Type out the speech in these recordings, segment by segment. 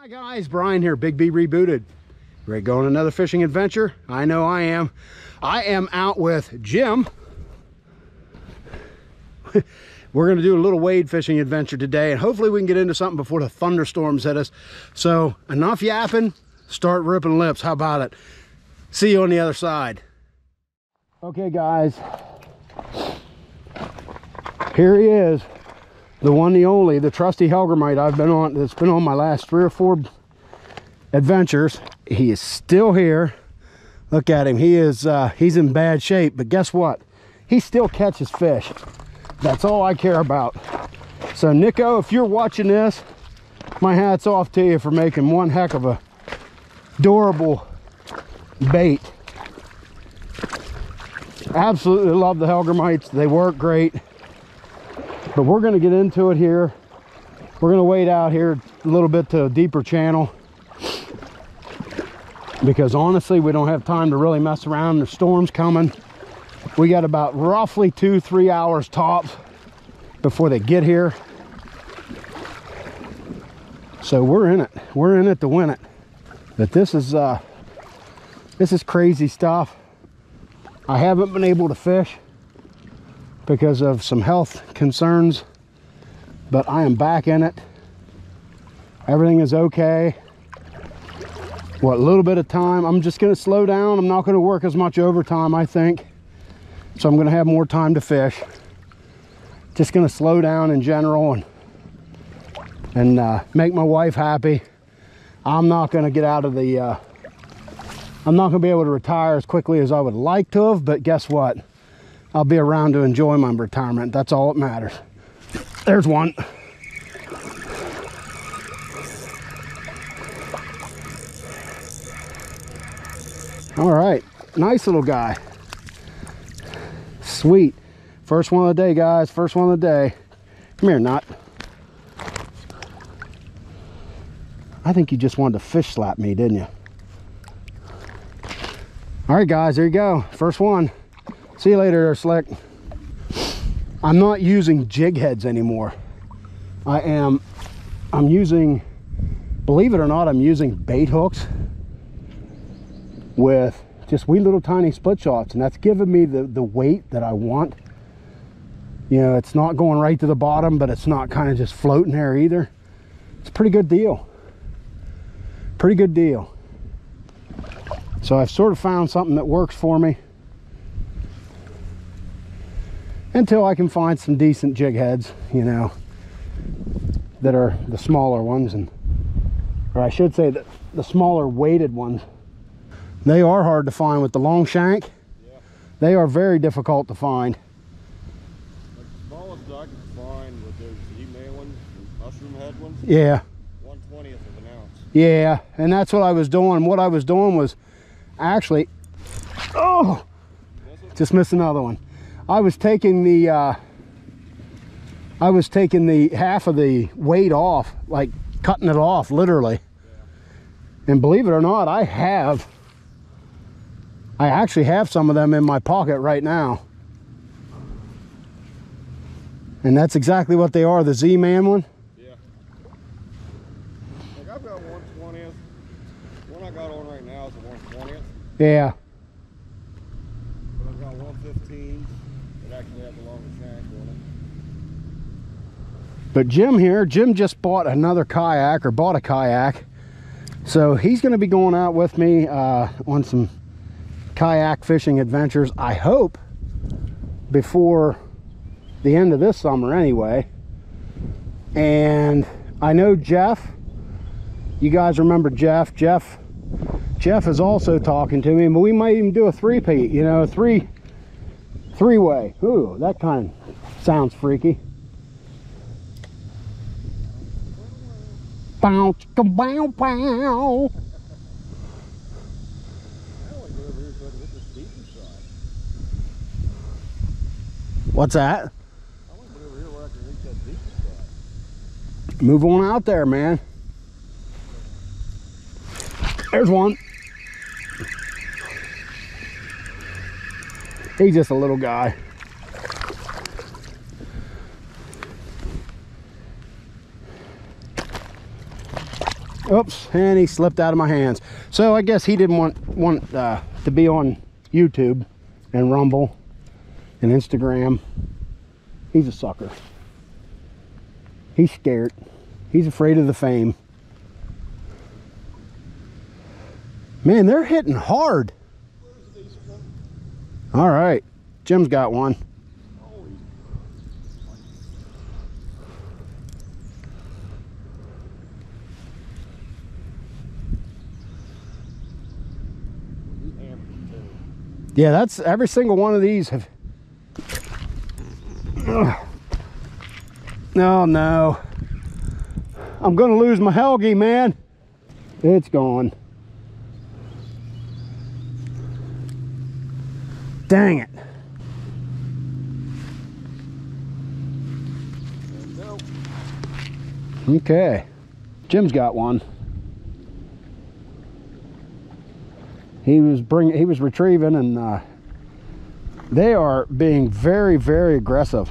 Hi guys, Brian here, Big B Rebooted. Ready to go on another fishing adventure? I know I am. I am out with Jim. We're gonna do a little wade fishing adventure today and hopefully we can get into something before the thunderstorms hit us. So enough yapping, start ripping lips. How about it? See you on the other side. Okay guys, here he is the one the only the trusty hellgrammite i've been on that's been on my last three or four adventures he is still here. Look at him. He is uh he's in bad shape but guess what? He still catches fish. That's all i care about. So NIKKO if you're watching this my hat's off to you for making one heck of a durable bait. Absolutely love the hellgrammites they work great but we're going to get into it here. We're going to wade out here a little bit to a deeper channel. Because honestly we don't have time to really mess around. The storm's coming. We got about roughly two three hours tops before they get here. So we're in it. We're in it to win it. But this is uh this is crazy stuff. I haven't been able to fish because of some health concerns but I am back in it. Everything is okay. What little bit of time? I'm just gonna slow down. I'm not gonna work as much overtime I think. So I'm gonna have more time to fish. Just gonna slow down in general and and uh, make my wife happy. I'm not gonna get out of the uh, I'm not gonna be able to retire as quickly as I would like to have but guess what I'll be around to enjoy my retirement. That's all that matters. There's one. All right, nice little guy. Sweet. First one of the day, guys. First one of the day. Come here, Not. I think you just wanted to fish slap me, didn't you? All right, guys, there you go. First one. See you later Slick. I'm not using jig heads anymore. I am, I'm using, believe it or not, I'm using bait hooks with just wee little tiny split shots. And that's giving me the, the weight that I want. You know, it's not going right to the bottom, but it's not kind of just floating there either. It's a pretty good deal. Pretty good deal. So I've sort of found something that works for me. Until I can find some decent jig heads, you know, that are the smaller ones and or I should say that the smaller weighted ones. They are hard to find with the long shank. Yeah. They are very difficult to find. Like the smallest I can find with those email ones, mushroom head ones. Yeah. One twentieth of an ounce. Yeah, and that's what I was doing. What I was doing was actually, oh, just missed another one. I was taking the uh, I was taking the half of the weight off, like cutting it off literally. Yeah. And believe it or not, I have I actually have some of them in my pocket right now. And that's exactly what they are, the Z-Man one. Yeah. Like I've got 120th. One I got on right now is a 120th. Yeah. But Jim here, Jim just bought another kayak or bought a kayak. So he's going to be going out with me uh, on some kayak fishing adventures. I hope before the end of this summer anyway. And I know Jeff, you guys remember Jeff. Jeff Jeff is also talking to me, but we might even do a three-peat, you know, three three-way. Ooh, that kind of sounds freaky. Bow, bow, bow. What's that? Move on out there, man. There's one. He's just a little guy. Oops, and he slipped out of my hands. So I guess he didn't want want uh, to be on YouTube and Rumble and Instagram. He's a sucker. He's scared. He's afraid of the fame. Man, they're hitting hard. All right, Jim's got one. Yeah, that's every single one of these have. Oh no. I'm gonna lose my Helgi, man. It's gone. Dang it. Okay. Jim's got one. He was bring he was retrieving and uh, they are being very very aggressive.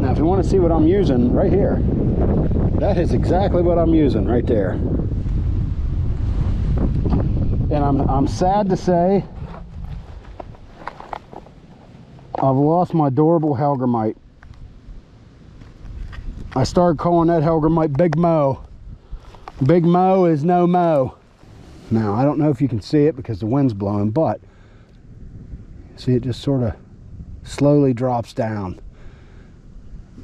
Now if you want to see what I'm using right here, that is exactly what I'm using right there. And I'm, I'm sad to say I've lost my adorable Hellgrammite. I started calling that Hellgrammite Big Moe. Big Moe is no Mo. Now, I don't know if you can see it because the wind's blowing, but see it just sort of slowly drops down.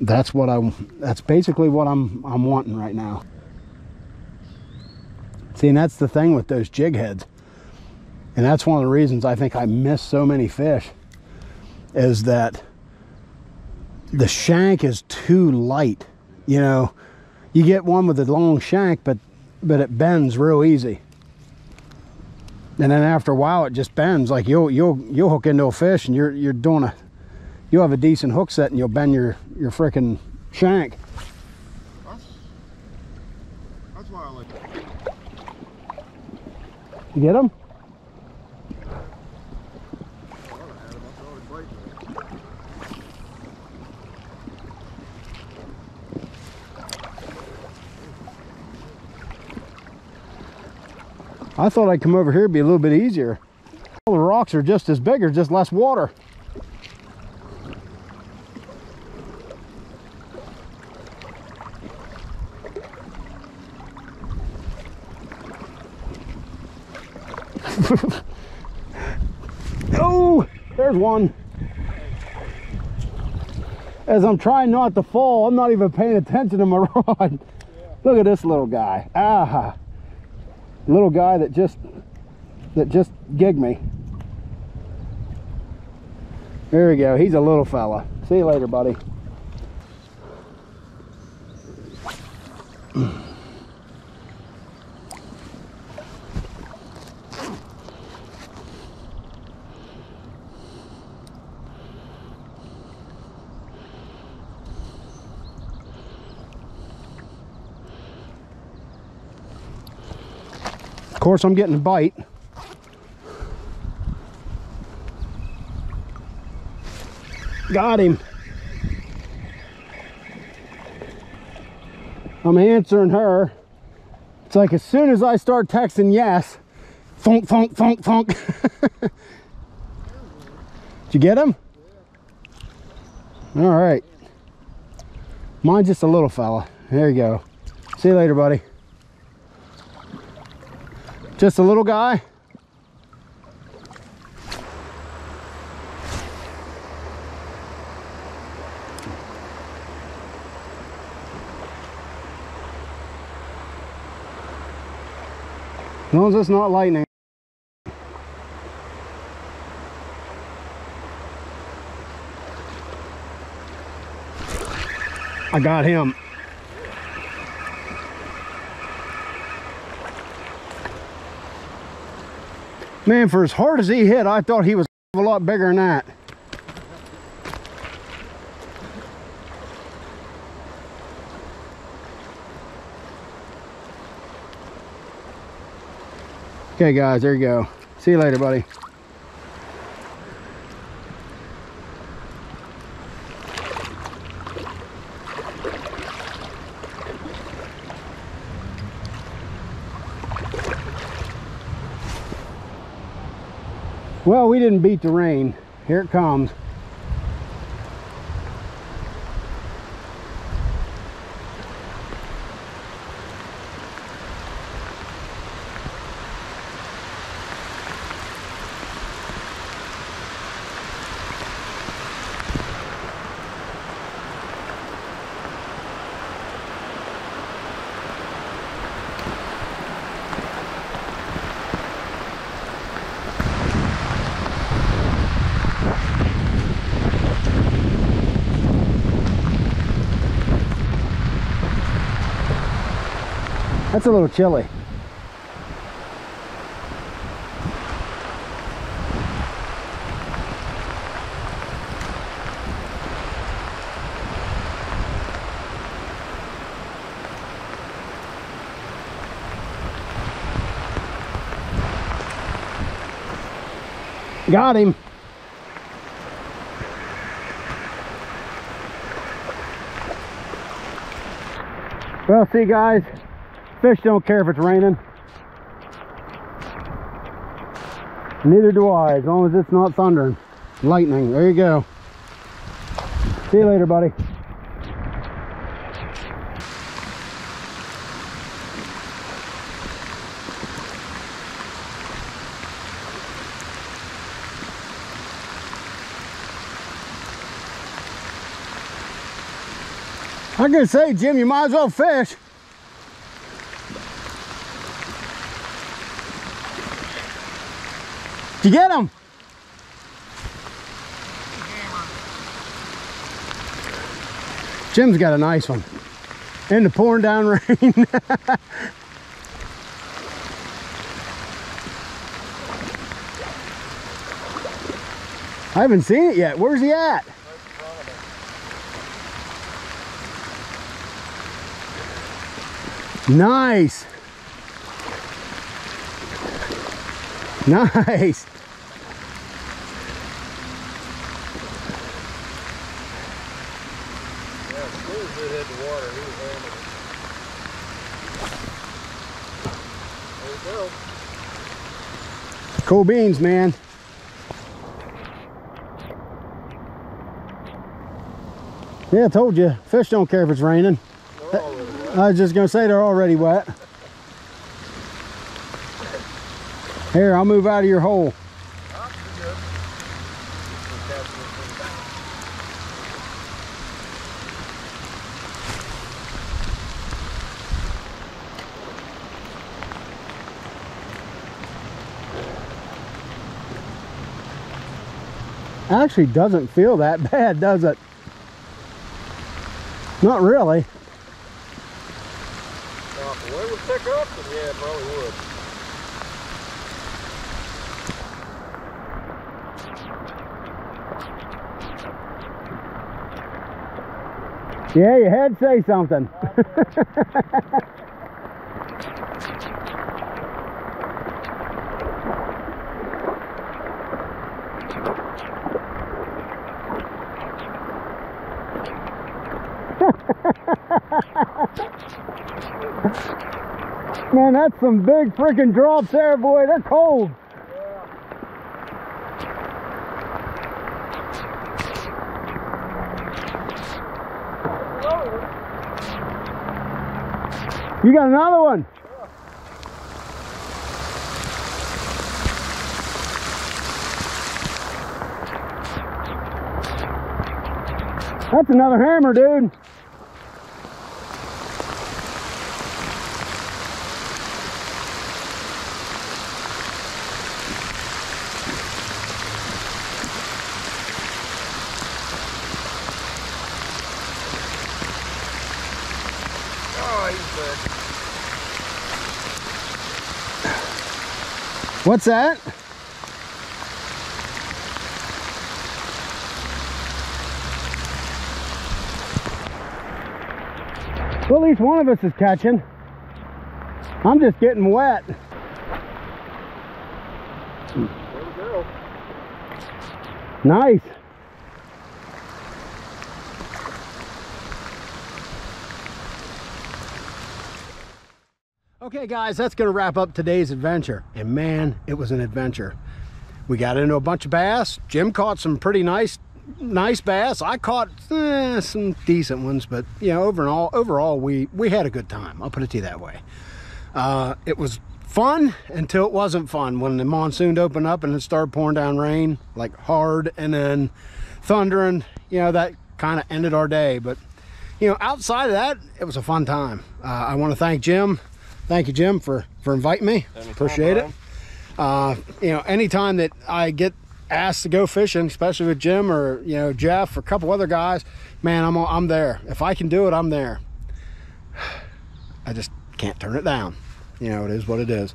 That's what I'm that's basically what I'm I'm wanting right now. See, and that's the thing with those jig heads. And that's one of the reasons I think I miss so many fish is that the shank is too light. You know, you get one with a long shank, but but it bends real easy. And then after a while, it just bends. Like you'll you'll you'll hook into a fish, and you're you're doing a you'll have a decent hook set, and you'll bend your your freaking shank. That's, that's why I like You get them? I had him. I thought I'd bite me. I thought I'd come over here, it'd be a little bit easier. All the rocks are just as big, or just less water. oh, there's one. As I'm trying not to fall, I'm not even paying attention to my rod. Look at this little guy. Ah little guy that just that just gigged me. There we go. He's a little fella. See you later, buddy. Course, I'm getting a bite. Got him. I'm answering her. It's like as soon as I start texting yes, thunk, thunk, thunk, thunk. Did you get him? All right. Mine's just a little fella. There you go. See you later, buddy. Just a little guy? As long as it's not lightning. I got him. Man, for as hard as he hit, I thought he was a lot bigger than that. Okay, guys, there you go. See you later, buddy. Well, we didn't beat the rain. Here it comes. That's a little chilly. Got him. Well, see guys, fish don't care if it's raining. Neither do I, as long as it's not thundering. Lightning, there you go. See you later, buddy. I'm gonna say, Jim, you might as well fish. Did you get him? Jim's got a nice one. In the pouring down rain. I haven't seen it yet. Where's he at? Nice. Nice. Yeah, as soon as it hit the water, he was hammering it. There you go. Cool beans, man. Yeah, I told you, fish don't care if it's raining. They're all really wet. I was just gonna say they're already wet. Here, I'll move out of your hole. Actually doesn't feel that bad, does it? Not really. The pick up, then yeah, it probably would. Yeah, your head say something. Man, that's some big freaking drops there, boy. They're cold. You got another one. That's another hammer, dude. Oh, he's big. What's that? Well, at least one of us is catching. I'm just getting wet. Nice. Okay guys, that's gonna wrap up today's adventure. And man, it was an adventure. We got into a bunch of bass. Jim caught some pretty nice nice bass. I caught eh, some decent ones, but you know, overall, overall, we we had a good time. I'll put it to you that way. Uh, it was fun until it wasn't fun when the monsoon opened up and it started pouring down rain like hard, and then thundering. You know, that kind of ended our day. But you know, outside of that, it was a fun time. Uh, I want to thank Jim. Thank you, Jim, for for inviting me. Anytime, Appreciate it. Uh, you know, anytime that I get asked to go fishing, especially with Jim or you know Jeff or a couple other guys, man, I'm I'm there. If I can do it, I'm there. I just can't turn it down. You know, it is what it is.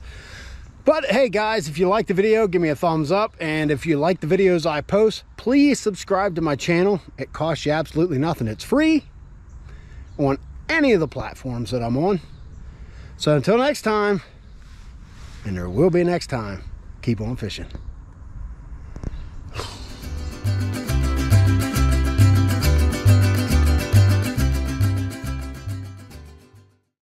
But hey guys, if you like the video, give me a thumbs up. And if you like the videos I post, please subscribe to my channel. It costs you absolutely nothing. It's free on any of the platforms that I'm on. So until next time, and there will be next time, keep on fishing.